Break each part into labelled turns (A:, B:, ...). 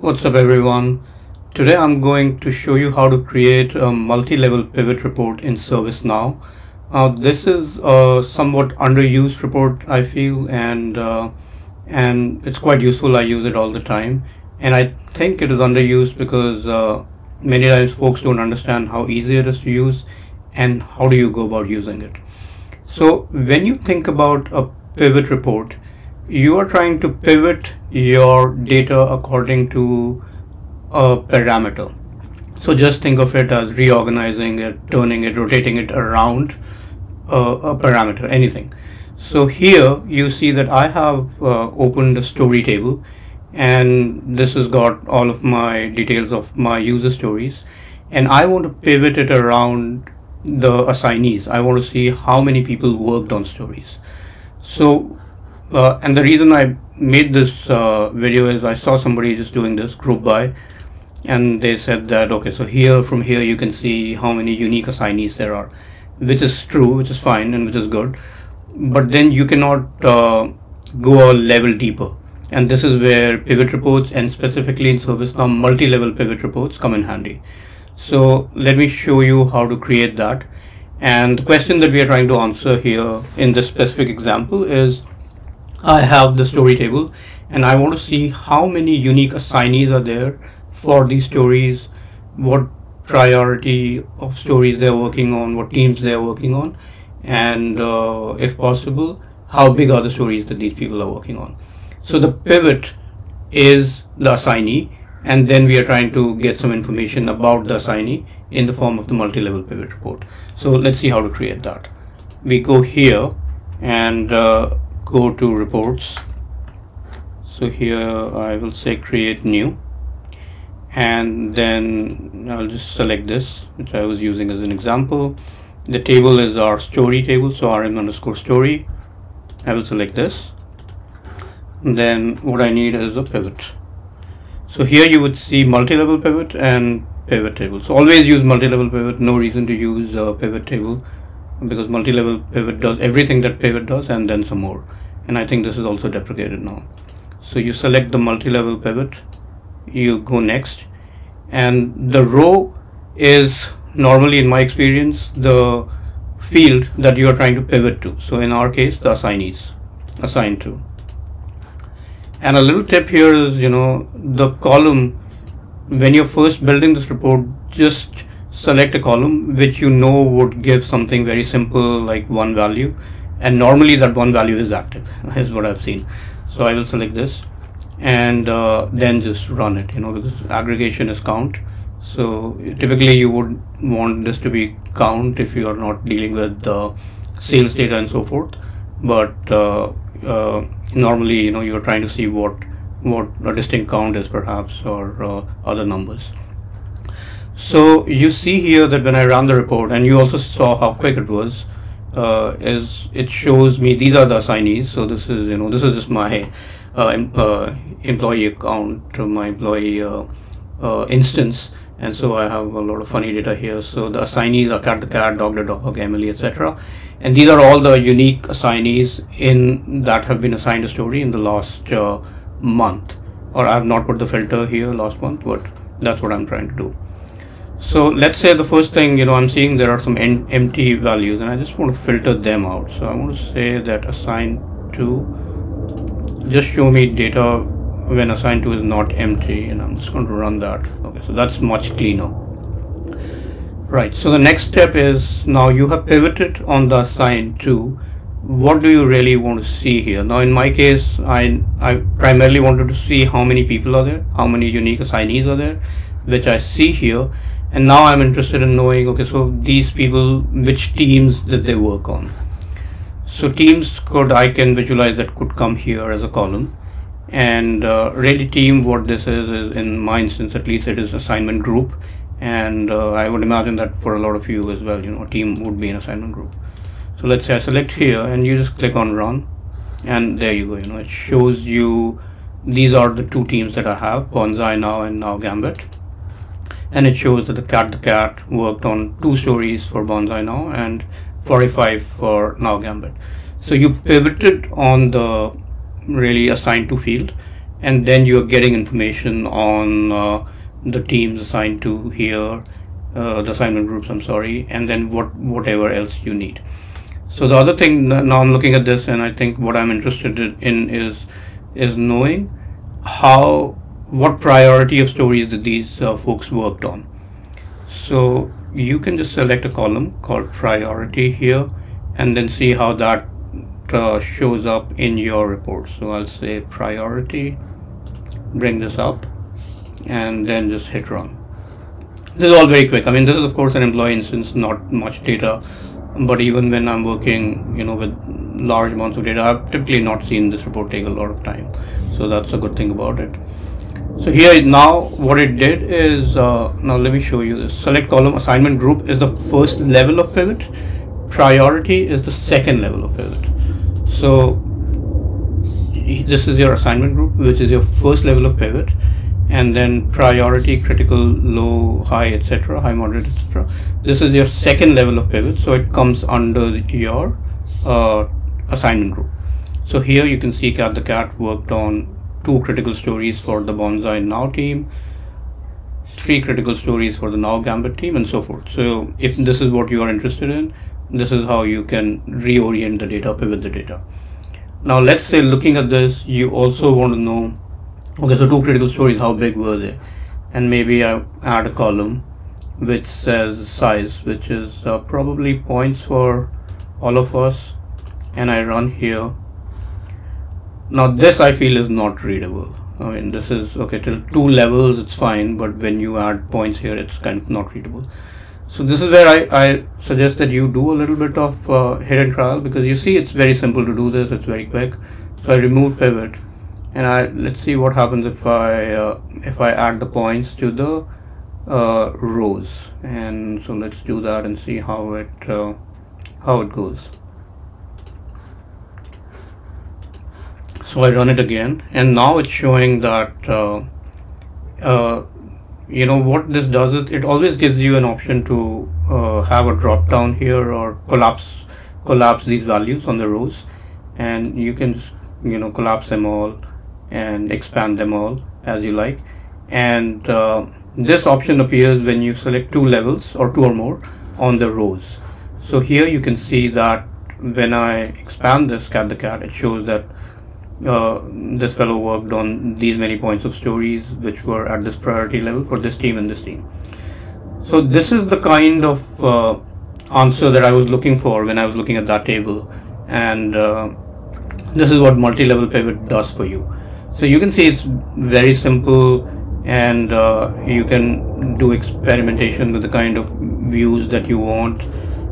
A: What's up everyone? Today I'm going to show you how to create a multi-level pivot report in ServiceNow. Uh, this is a somewhat underused report I feel and uh, and it's quite useful. I use it all the time and I think it is underused because uh, many times folks don't understand how easy it is to use and how do you go about using it. So when you think about a pivot report, you are trying to pivot your data according to a parameter. So just think of it as reorganizing it, turning it, rotating it around uh, a parameter, anything. So here you see that I have uh, opened a story table and this has got all of my details of my user stories and I want to pivot it around the assignees. I want to see how many people worked on stories. So uh, and the reason I made this uh, video is I saw somebody just doing this group by and they said that okay so here from here you can see how many unique assignees there are which is true which is fine and which is good. But then you cannot uh, go a level deeper. And this is where pivot reports and specifically in ServiceNow multi-level pivot reports come in handy. So let me show you how to create that. And the question that we are trying to answer here in this specific example is I have the story table and I want to see how many unique assignees are there for these stories, what priority of stories they're working on, what teams they're working on, and uh, if possible, how big are the stories that these people are working on. So the pivot is the assignee and then we are trying to get some information about the assignee in the form of the multi-level pivot report. So let's see how to create that. We go here and uh, go to reports. So here I will say create new. And then I'll just select this which I was using as an example. The table is our story table so rm underscore story. I will select this. Then what I need is a pivot. So here you would see multi-level pivot and pivot table. So always use multi-level pivot no reason to use a pivot table because multi-level pivot does everything that pivot does and then some more and I think this is also deprecated now. So you select the multi-level pivot you go next. And the row is normally in my experience the field that you are trying to pivot to. So in our case the assignees assigned to. And a little tip here is you know the column when you're first building this report just select a column which you know would give something very simple like one value and normally that one value is active is what I've seen. So I will select this and uh, then just run it you know because aggregation is count. So typically you would want this to be count if you are not dealing with the sales data and so forth. But uh, uh, normally you know you're trying to see what what a distinct count is perhaps or uh, other numbers. So you see here that when I ran the report and you also saw how quick it was uh, is it shows me these are the assignees so this is you know this is just my uh, em uh, employee account my employee uh, uh, instance. And so I have a lot of funny data here. So the assignees are cat the cat dog the dog Emily etc and these are all the unique assignees in that have been assigned a story in the last uh, month. Or I have not put the filter here last month but that's what I'm trying to do so let's say the first thing you know I'm seeing there are some empty values and I just want to filter them out. So I want to say that assign to just show me data when assigned to is not empty and I'm just going to run that. Okay so that's much cleaner. Right so the next step is now you have pivoted on the assign to what do you really want to see here? Now in my case I I primarily wanted to see how many people are there how many unique assignees are there which I see here and now I'm interested in knowing okay so these people which teams did they work on? So teams could I can visualize that could come here as a column. And uh, really team what this is is in my instance at least it is assignment group. And uh, I would imagine that for a lot of you as well you know team would be an assignment group. So let's say I select here and you just click on run. And there you go you know it shows you these are the two teams that I have Bonsai now and now Gambit and it shows that the cat the cat worked on two stories for bonsai now and 45 for now gambit so you pivoted on the really assigned to field and then you're getting information on uh, the teams assigned to here, uh, the assignment groups, I'm sorry, and then what whatever else you need. So the other thing now I'm looking at this and I think what I'm interested in is is knowing how what priority of stories that these uh, folks worked on. So you can just select a column called priority here and then see how that uh, shows up in your report. So I'll say priority, bring this up and then just hit run. This is all very quick. I mean, this is of course an employee instance, not much data, but even when I'm working, you know, with large amounts of data, I've typically not seen this report take a lot of time. So that's a good thing about it. So here now what it did is, uh, now let me show you this. Select column assignment group is the first level of pivot. Priority is the second level of pivot. So this is your assignment group, which is your first level of pivot. And then priority, critical, low, high, etc., high, moderate, etc. This is your second level of pivot. So it comes under your uh, assignment group. So here you can see Cat the Cat worked on two critical stories for the Bonsai Now team, three critical stories for the Now Gambit team, and so forth. So if this is what you are interested in, this is how you can reorient the data, pivot the data. Now let's say looking at this, you also want to know, okay, so two critical stories, how big were they? And maybe I add a column which says size, which is uh, probably points for all of us. And I run here now this I feel is not readable. I mean this is okay till two levels it's fine but when you add points here it's kind of not readable. So this is where I, I suggest that you do a little bit of uh, hidden trial because you see it's very simple to do this it's very quick. So I remove pivot and I let's see what happens if I uh, if I add the points to the uh, rows and so let's do that and see how it uh, how it goes. So I run it again and now it's showing that uh, uh, you know what this does is it always gives you an option to uh, have a drop down here or collapse collapse these values on the rows. And you can just you know collapse them all and expand them all as you like. And uh, this option appears when you select two levels or two or more on the rows. So here you can see that when I expand this cat the cat it shows that uh, this fellow worked on these many points of stories which were at this priority level for this team and this team. So this is the kind of uh, answer that I was looking for when I was looking at that table and uh, this is what multi-level pivot does for you. So you can see it's very simple and uh, you can do experimentation with the kind of views that you want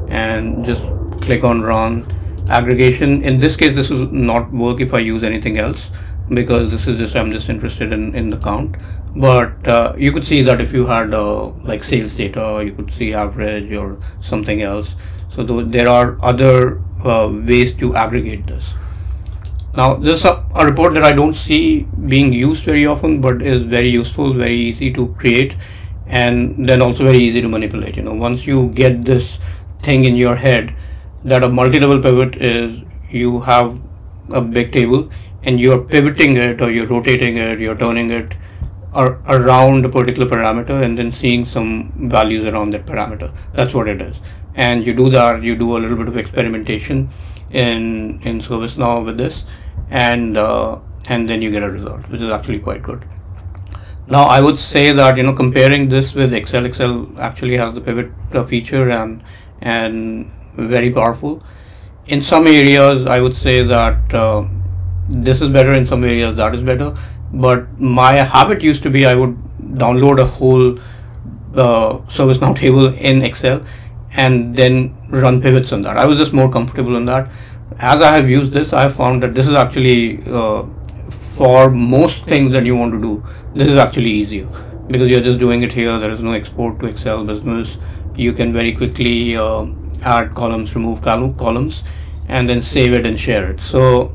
A: and just click on run aggregation. In this case this will not work if I use anything else because this is just I'm just interested in in the count. But uh, you could see that if you had uh, like sales data you could see average or something else. So th there are other uh, ways to aggregate this. Now this is a, a report that I don't see being used very often but is very useful very easy to create and then also very easy to manipulate. You know once you get this thing in your head that a multi-level pivot is you have a big table and you're pivoting it or you're rotating it, you're turning it ar- around a particular parameter and then seeing some values around that parameter. That's what it is. And you do that, you do a little bit of experimentation in in ServiceNow with this, and uh, and then you get a result, which is actually quite good. Now I would say that you know comparing this with Excel, Excel actually has the pivot uh, feature and and very powerful. In some areas, I would say that uh, this is better. In some areas, that is better. But my habit used to be I would download a whole uh, ServiceNow table in Excel and then run pivots on that. I was just more comfortable in that. As I have used this, I have found that this is actually uh, for most things that you want to do. This is actually easier because you're just doing it here. There is no export to Excel business. You can very quickly uh, add columns, remove columns, and then save it and share it. So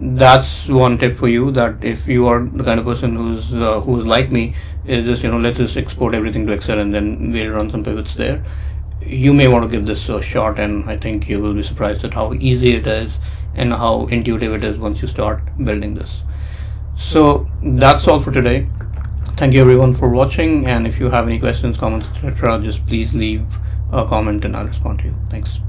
A: that's one tip for you that if you are the kind of person who's uh, who's like me is just you know let's just export everything to excel and then we'll run some pivots there you may want to give this a shot and i think you will be surprised at how easy it is and how intuitive it is once you start building this So that's all for today. Thank you everyone for watching and if you have any questions, comments, etc. just please leave a comment and I'll respond to you. Thanks.